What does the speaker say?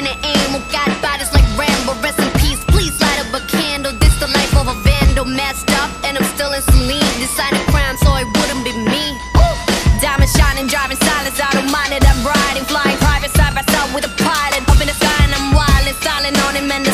in an animal. Got bodies like Rambo. Rest in peace. Please light up a candle. This the life of a vandal. Messed up, and I'm still in some lean. Decided crime. So